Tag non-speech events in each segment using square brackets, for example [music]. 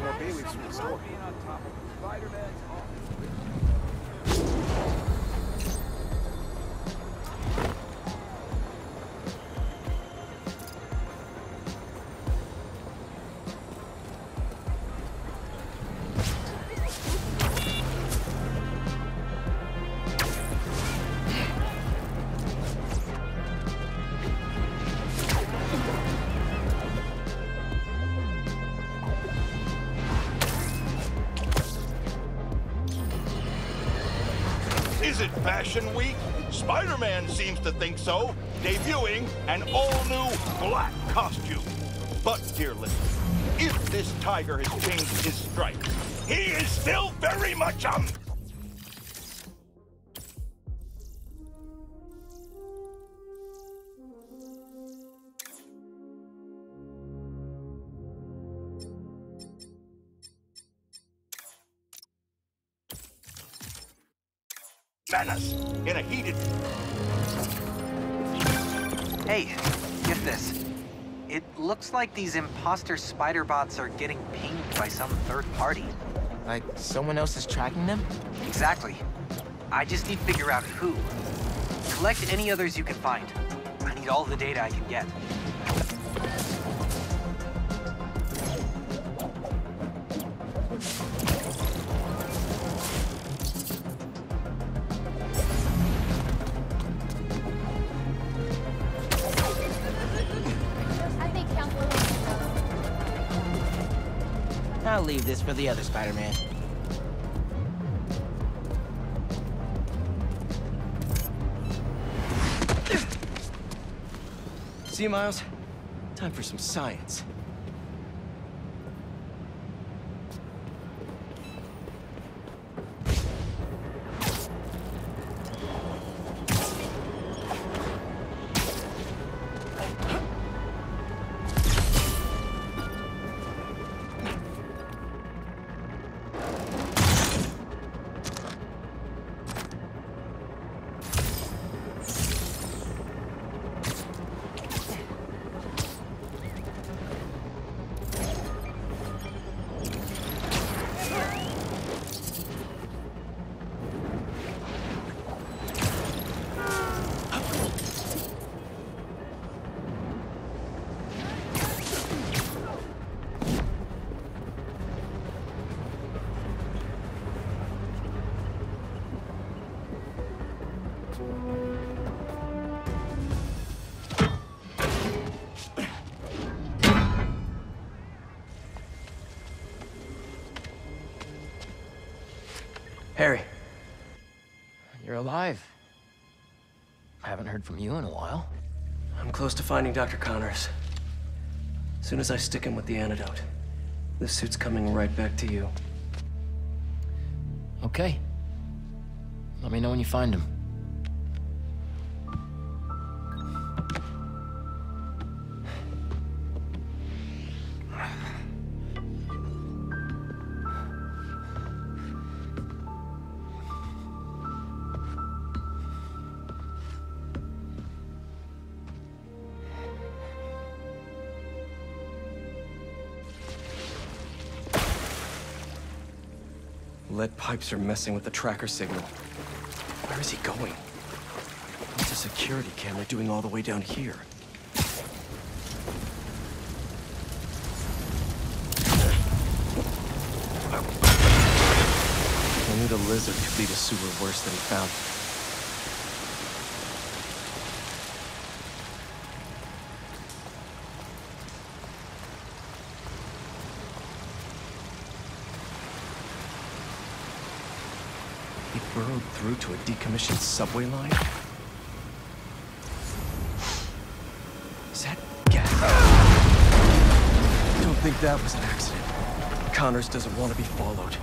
have bay leaves from the store. Fashion Week? Spider-Man seems to think so, debuting an all-new black costume. But, dear listener, if this tiger has changed his stripes, he is still very much um... menace in a heated Hey, get this. It looks like these imposter spider bots are getting pinged by some third party. Like someone else is tracking them? Exactly. I just need to figure out who. Collect any others you can find. I need all the data I can get. Leave this for the other Spider-Man. See, you, Miles? Time for some science. Heard from you in a while. I'm close to finding Dr. Connors. As soon as I stick him with the antidote, this suit's coming right back to you. Okay. Let me know when you find him. Pipes are messing with the tracker signal. Where is he going? What's a security camera doing all the way down here? I knew the lizard could lead a sewer worse than he found. He burrowed through to a decommissioned subway line? Is that gas? I don't think that was an accident. Connors doesn't want to be followed.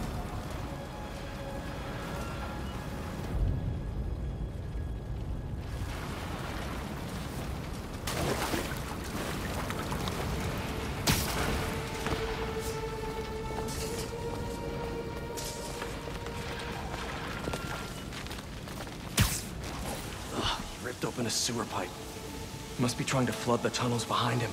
Trying to flood the tunnels behind him.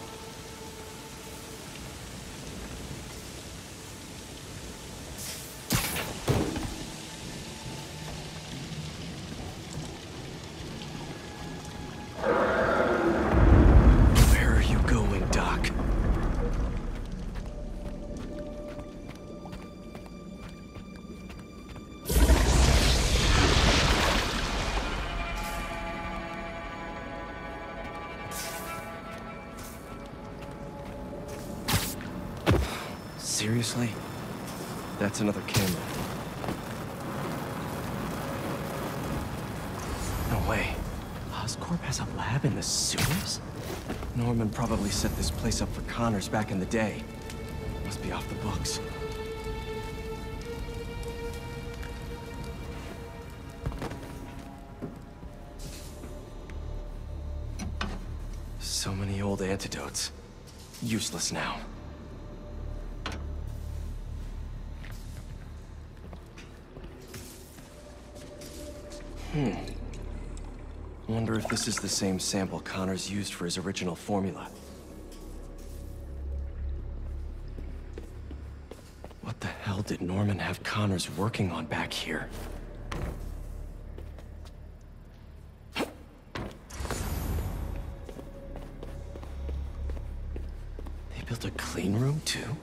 Way. Oscorp has a lab in the sewers? Norman probably set this place up for Connors back in the day. Must be off the books. So many old antidotes. Useless now. Hmm. Wonder if this is the same sample Connors used for his original formula. What the hell did Norman have Connors working on back here? They built a clean room, too?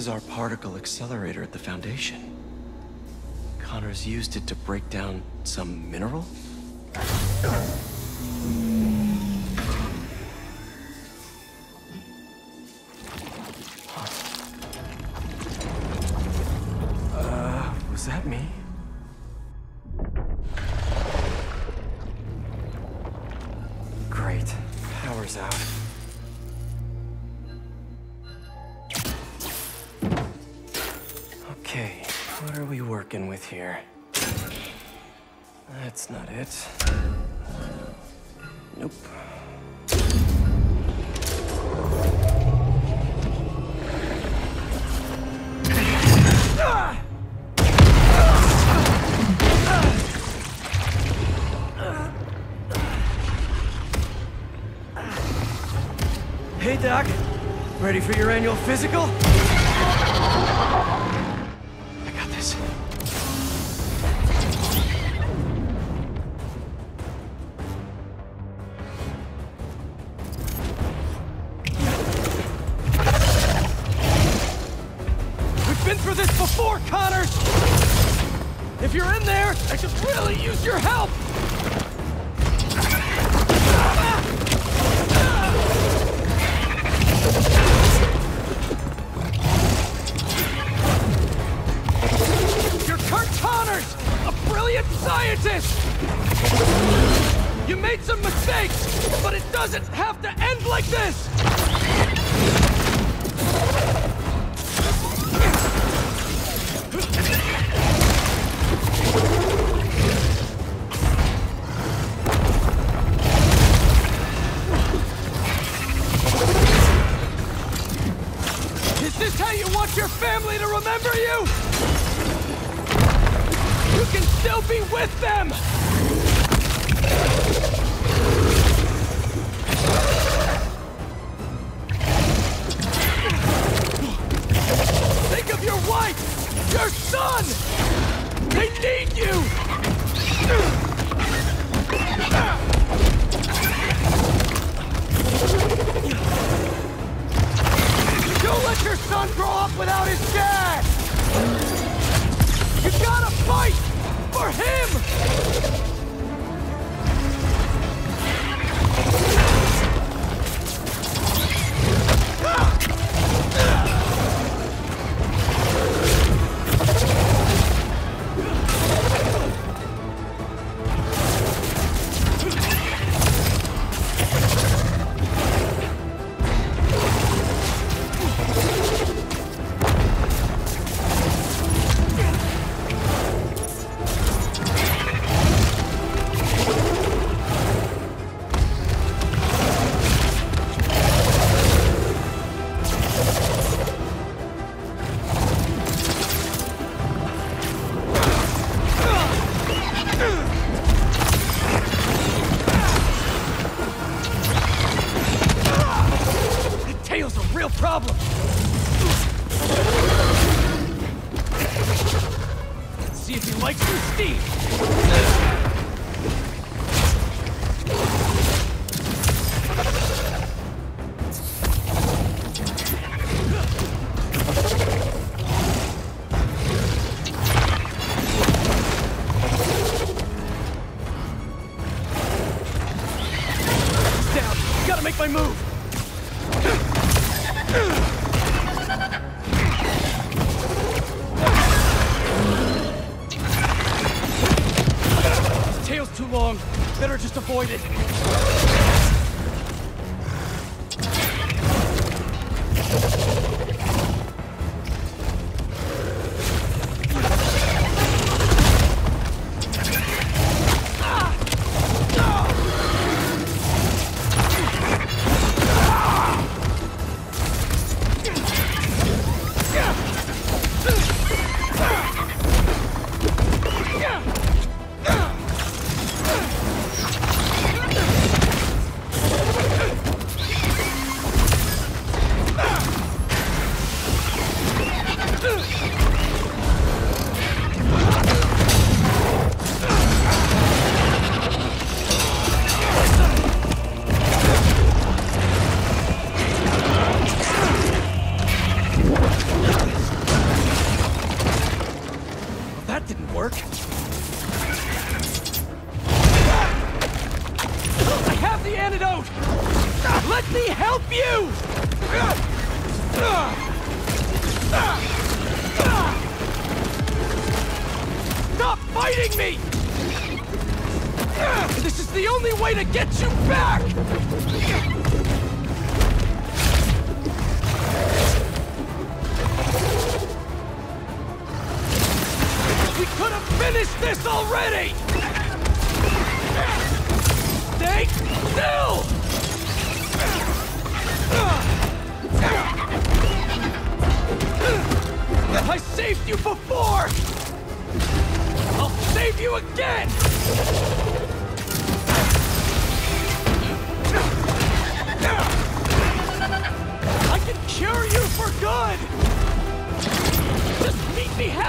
Is our particle accelerator at the Foundation. Connors used it to break down some mineral? Uh, was that me? Great. Power's out. Okay, what are we working with here? That's not it. Nope. Hey, Doc. Ready for your annual physical?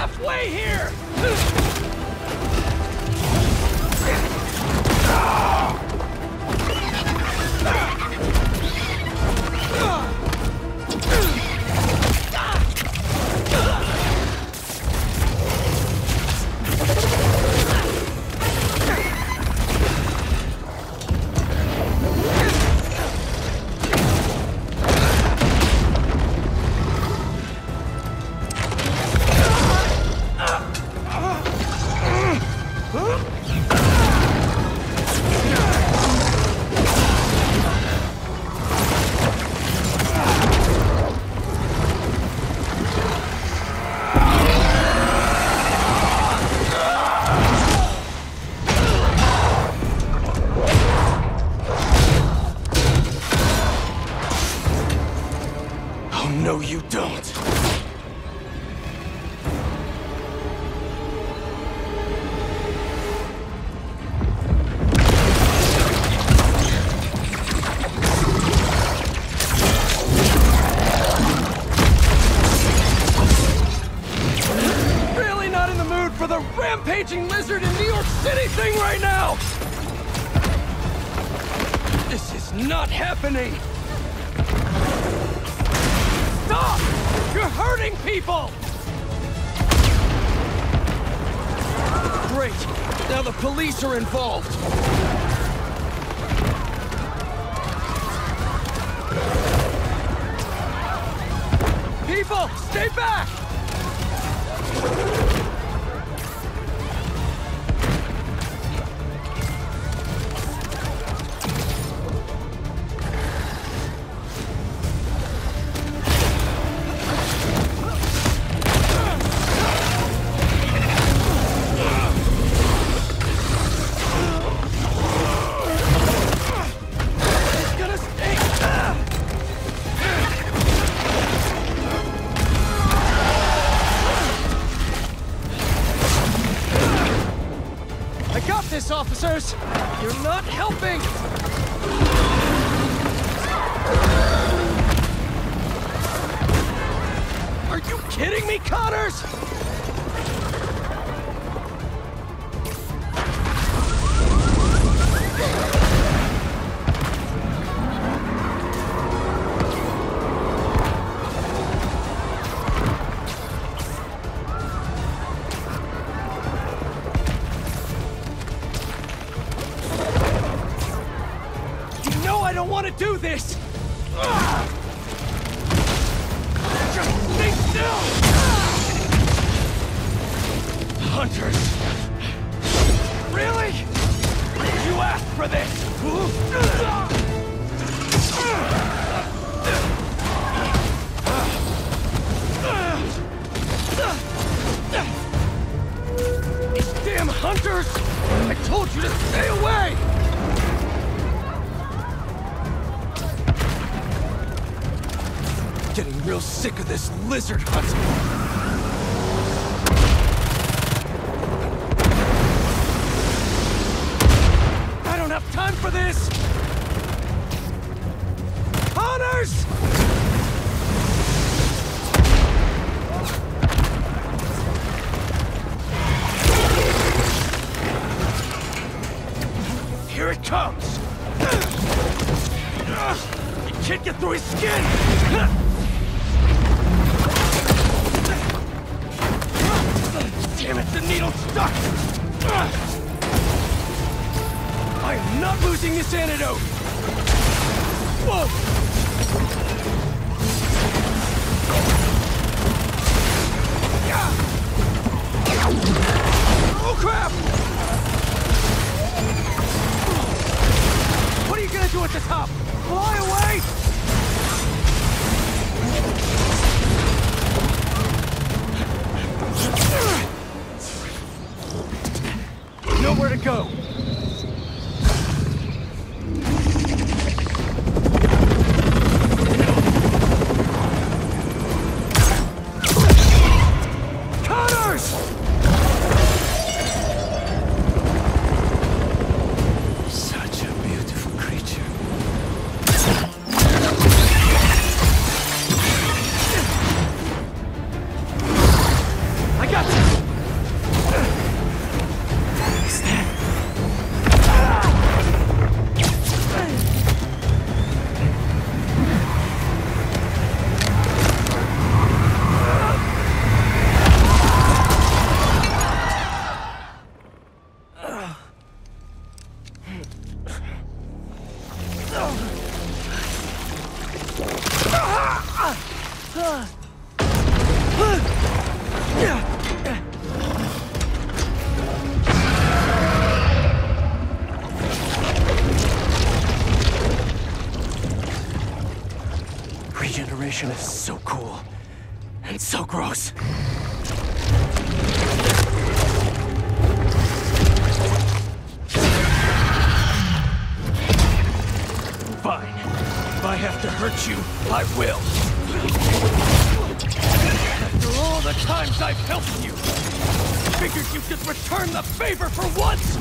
halfway here! rampaging lizard in New York City thing right now! This is not happening! Stop! You're hurting people! Great! Now the police are involved! People, stay back! Lizard not losing this antidote! Whoa! Oh crap! What are you gonna do at the top? Fly away? Nowhere to go. Regeneration is so cool. And so gross. Fine. If I have to hurt you, I will. The times I've helped you, figured you could return the favor for once!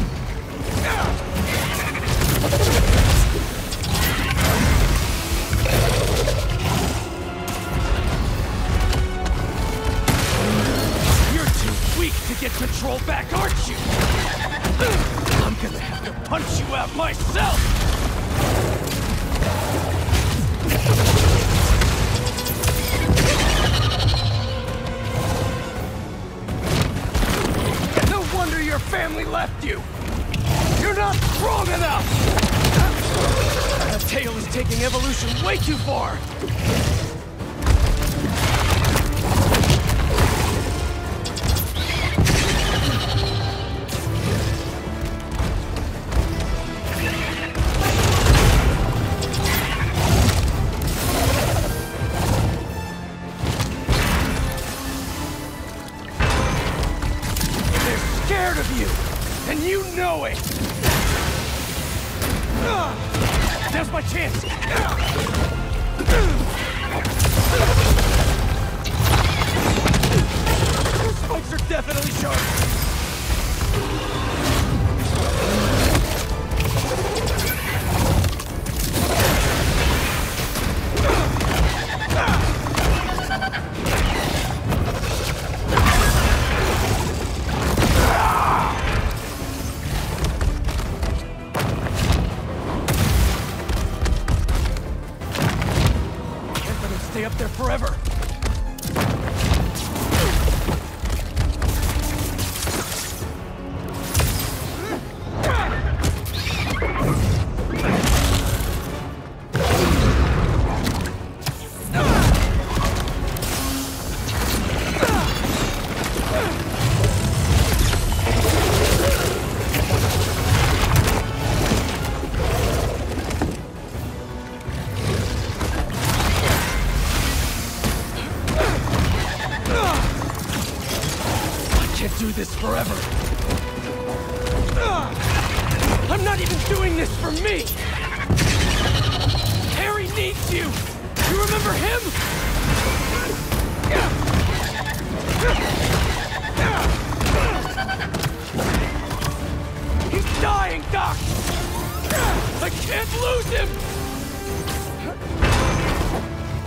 You're too weak to get control back, aren't you? I'm gonna have to punch you out myself! Family left you! You're not strong enough! That tail is taking evolution way too far! Ugh. This forever. Ah! I'm not even doing this for me! Harry needs you! You remember him? He's dying, Doc! I can't lose him!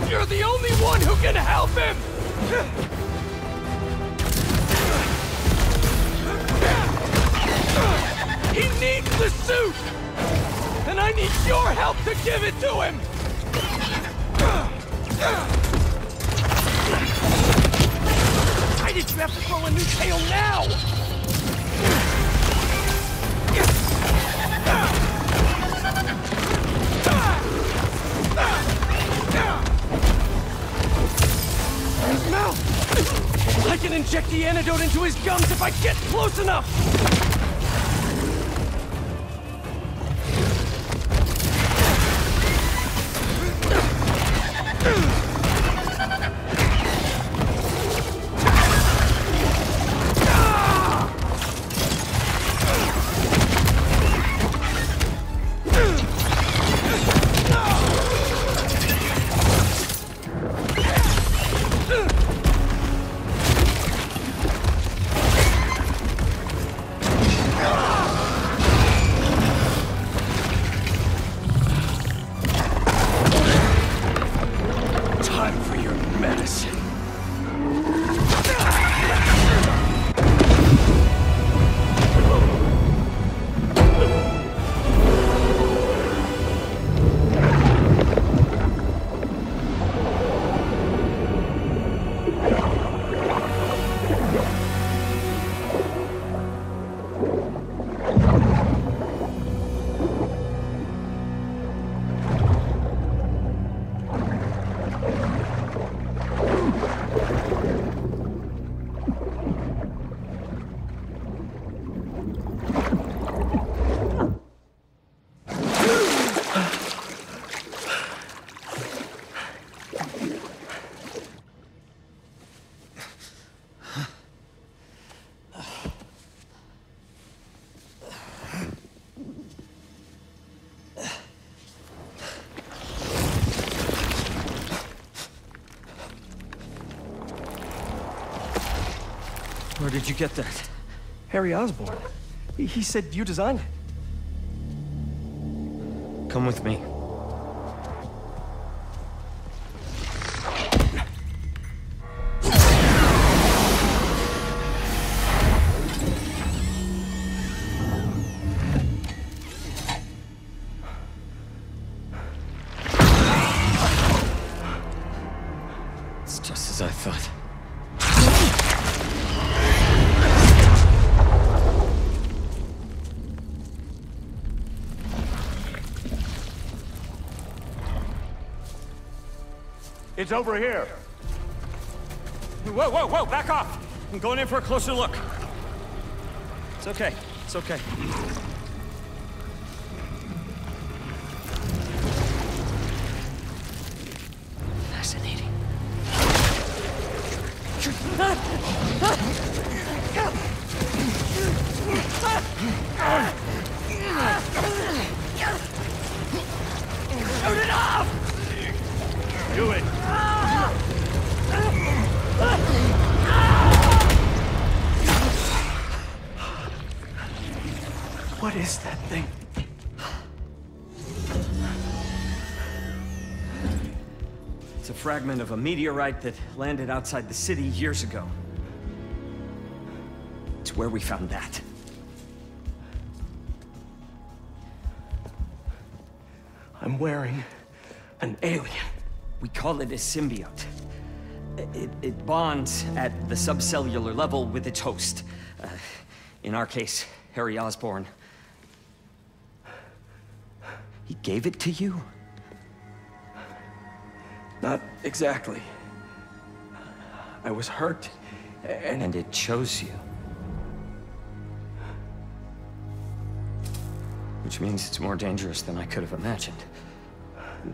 You're the only one who can help him! He needs the suit! And I need your help to give it to him! Why did you have to throw a new tail now? His Mouth! I can inject the antidote into his gums if I get close enough! Where did you get that? Harry Osborn. He, he said you designed it. Come with me. It's over here. Whoa, whoa, whoa, back off! I'm going in for a closer look. It's okay, it's okay. It's a fragment of a meteorite that landed outside the city years ago. It's where we found that. I'm wearing an alien. We call it a symbiote. It, it bonds at the subcellular level with its host. Uh, in our case, Harry Osborn. He gave it to you? Not exactly. I was hurt, and... And it chose you. Which means it's more dangerous than I could have imagined.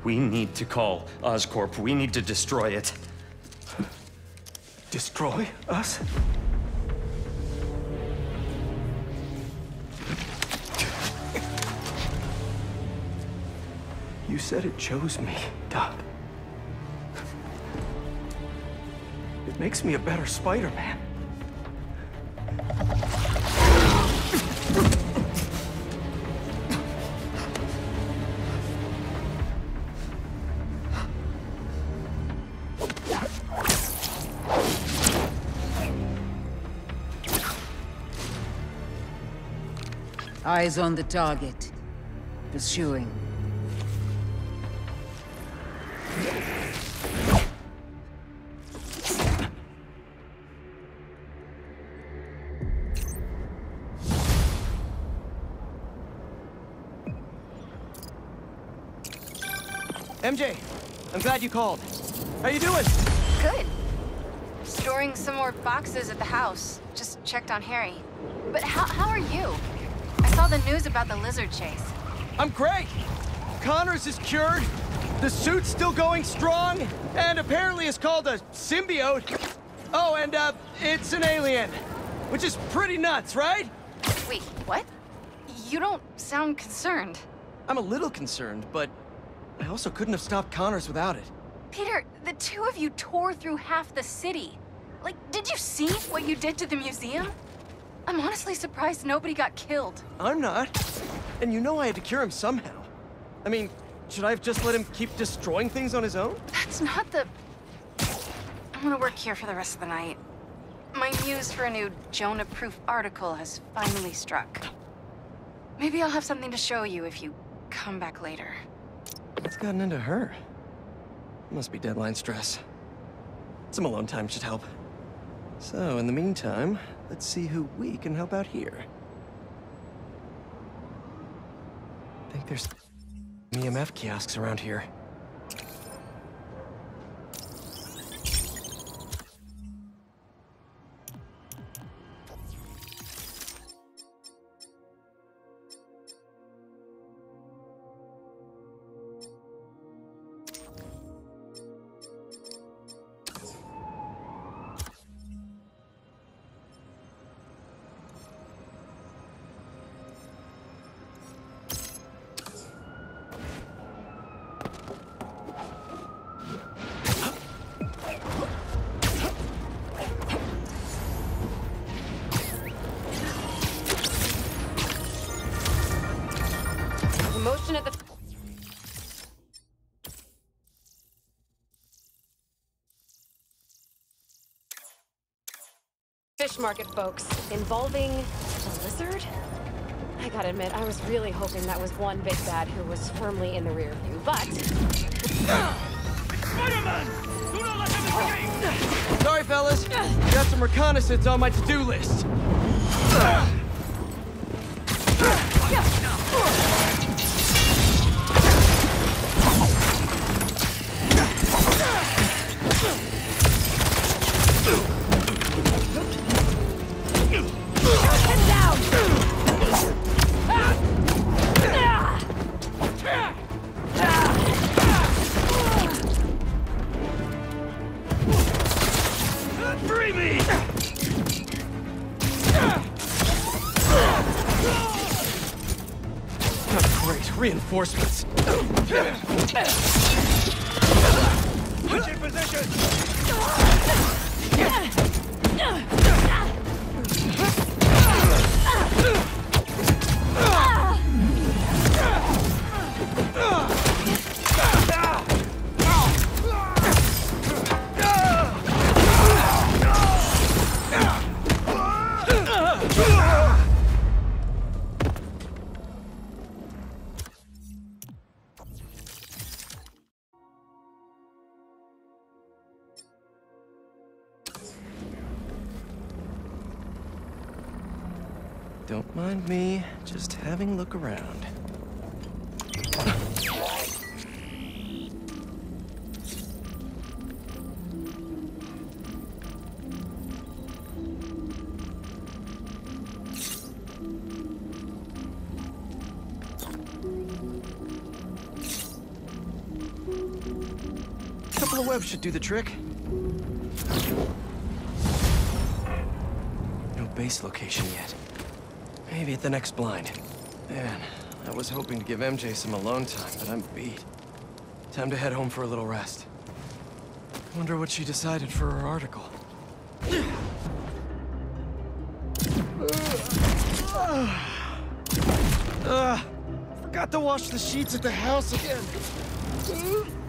We need to call Oscorp. We need to destroy it. Destroy us? You said it chose me, Doc. It makes me a better Spider-Man. Eyes on the target. Pursuing. MJ, I'm glad you called. How you doing? Good. Storing some more boxes at the house. Just checked on Harry. But how, how are you? I saw the news about the lizard chase. I'm great. Connors is cured. The suit's still going strong, and apparently it's called a symbiote. Oh, and uh, it's an alien, which is pretty nuts, right? Wait, what? You don't sound concerned. I'm a little concerned, but I also couldn't have stopped Connors without it. Peter, the two of you tore through half the city. Like, did you see what you did to the museum? I'm honestly surprised nobody got killed. I'm not. And you know I had to cure him somehow. I mean, should I have just let him keep destroying things on his own? That's not the... I'm gonna work here for the rest of the night. My muse for a new Jonah-proof article has finally struck. Maybe I'll have something to show you if you come back later. What's gotten into her? Must be deadline stress. Some alone time should help. So, in the meantime, let's see who we can help out here. I think there's EMF kiosks around here. Market, folks, involving a lizard? I gotta admit, I was really hoping that was one big bad who was firmly in the rear view, but... Spider-Man! Do not let him escape! Sorry, fellas. Got some reconnaissance on my to-do list. Of should do the trick. No base location yet. Maybe at the next blind. Man, I was hoping to give MJ some alone time, but I'm beat. Time to head home for a little rest. Wonder what she decided for her article. Ugh, forgot to wash the sheets at the house again.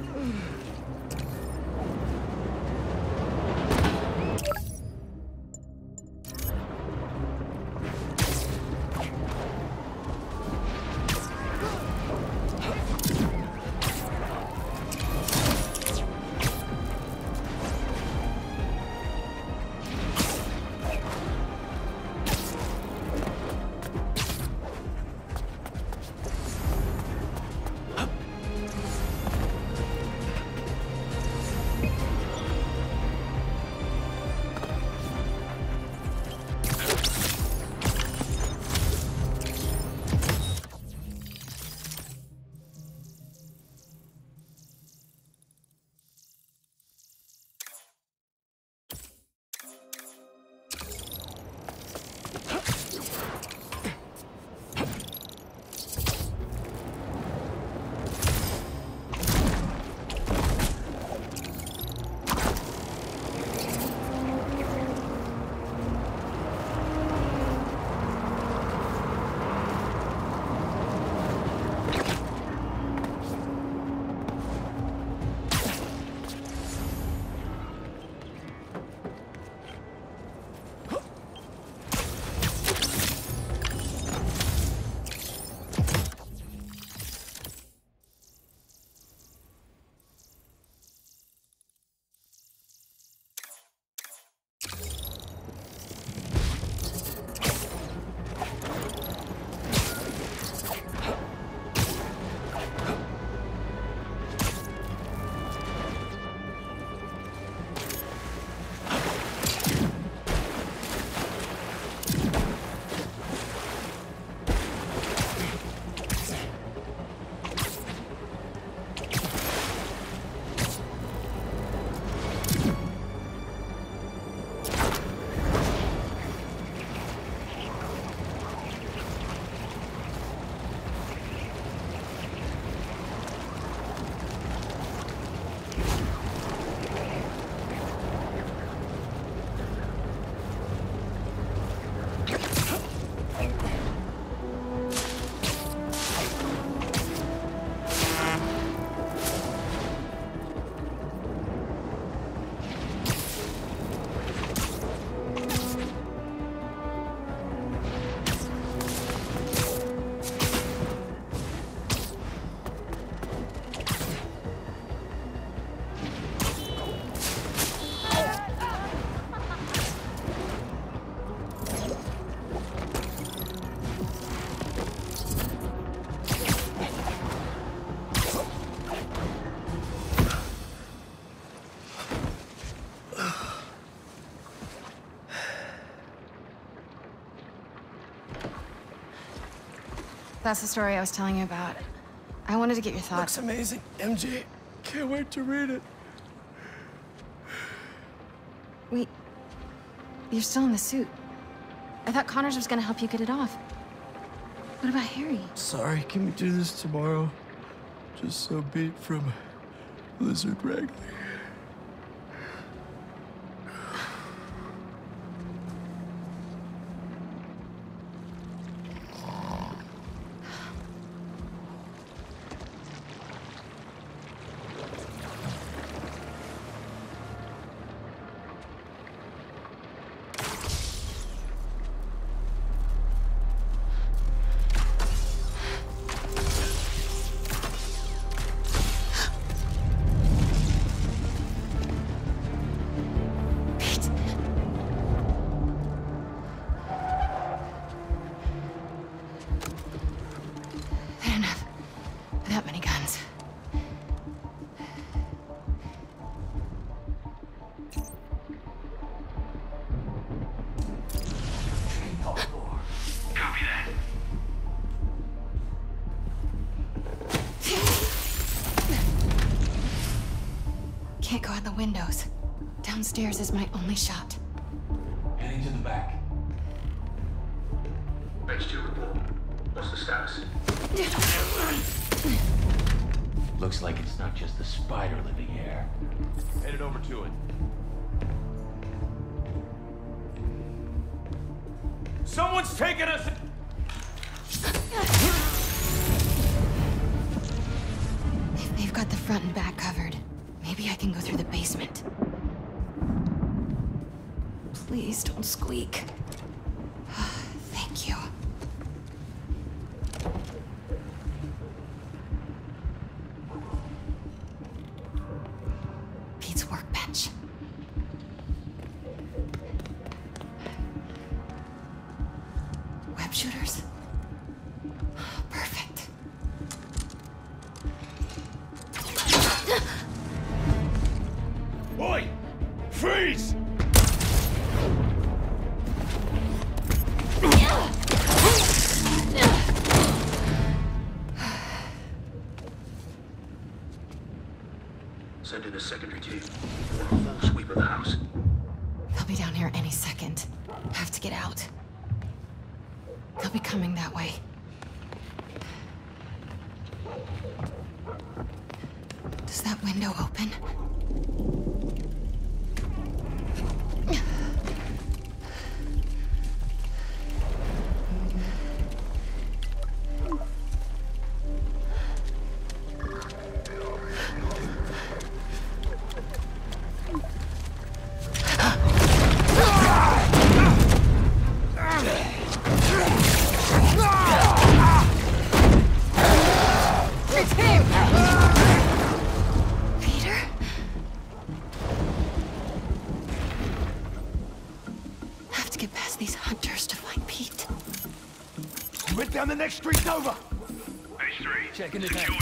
That's the story I was telling you about. I wanted to get your thoughts. Looks amazing, MJ. Can't wait to read it. Wait. You're still in the suit. I thought Connors was gonna help you get it off. What about Harry? Sorry, can we do this tomorrow? Just so beat from Lizard Wrangler. the windows. Downstairs is my only shot. Heading to the back. Page 2 report. What's the status? Looks like it's not just the spider living here. Headed over to it. Someone's taking us... They've got the front and back covered. Maybe I can go through the basement. Please don't squeak. Street's over. H3. Checking the tank.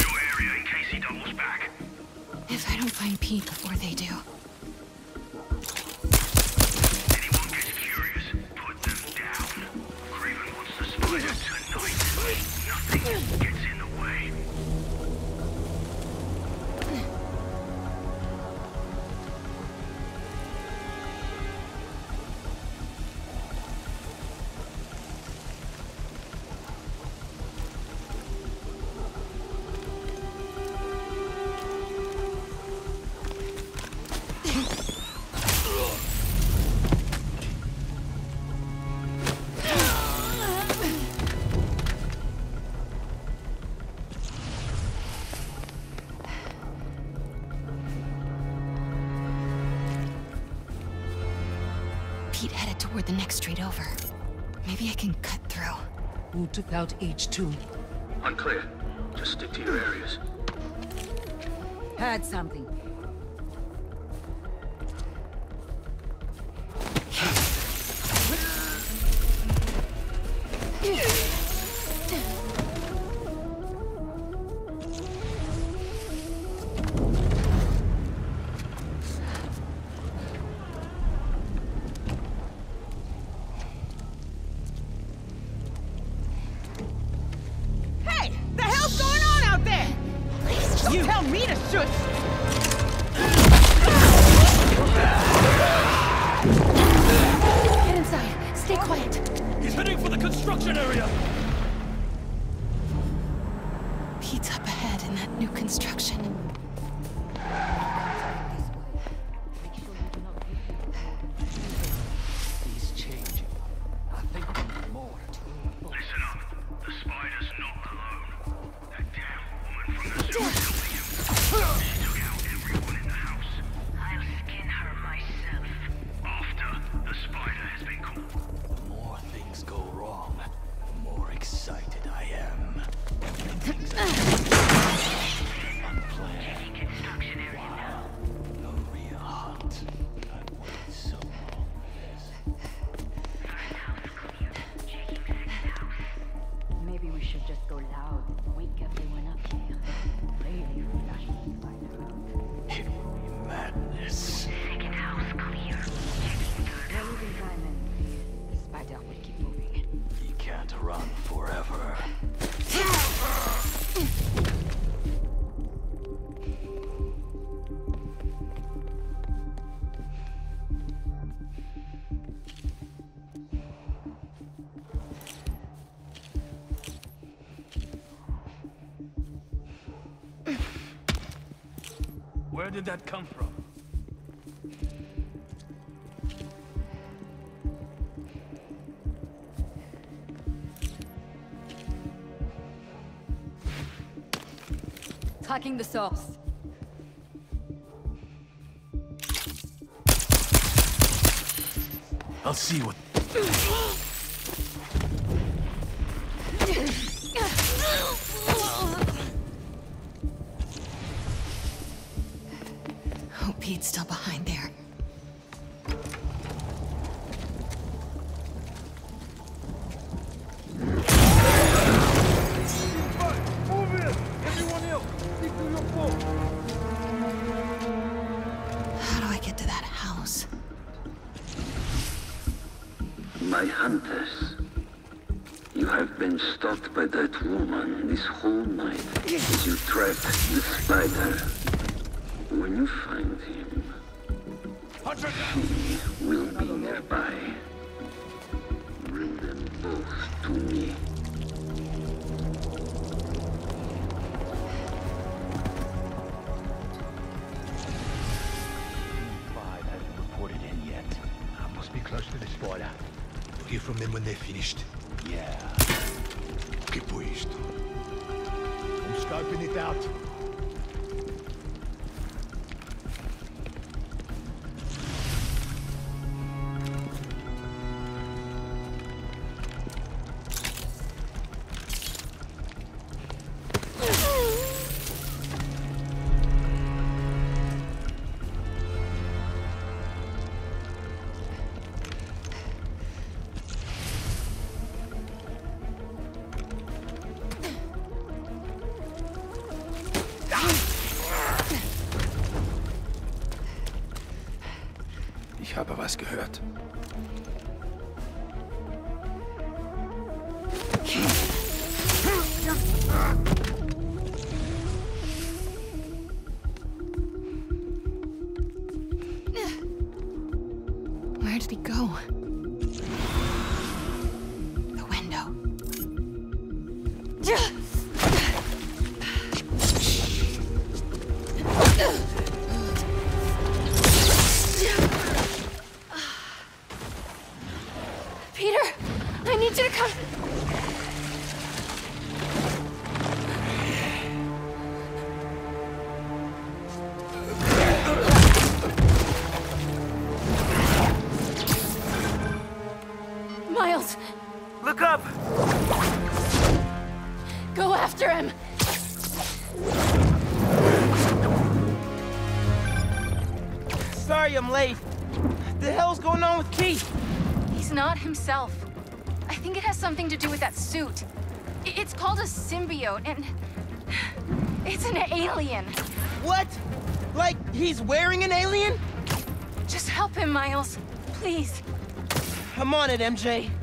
took out H2. Unclear. Just stick to your areas. Heard something. [sighs] Where did that come from? Tracking the source. I'll see what... My hunters. You have been stalked by that woman this whole night as you trapped the spider. When you find him, he will be nearby. Bring them both to me. From them when they're finished. Yeah. Que isto? I'm scoping it out. Habe was gehört. Where to do with that suit. It's called a symbiote, and [sighs] it's an alien. What? Like he's wearing an alien? Just help him, Miles. Please. I'm on it, MJ. I'm on it.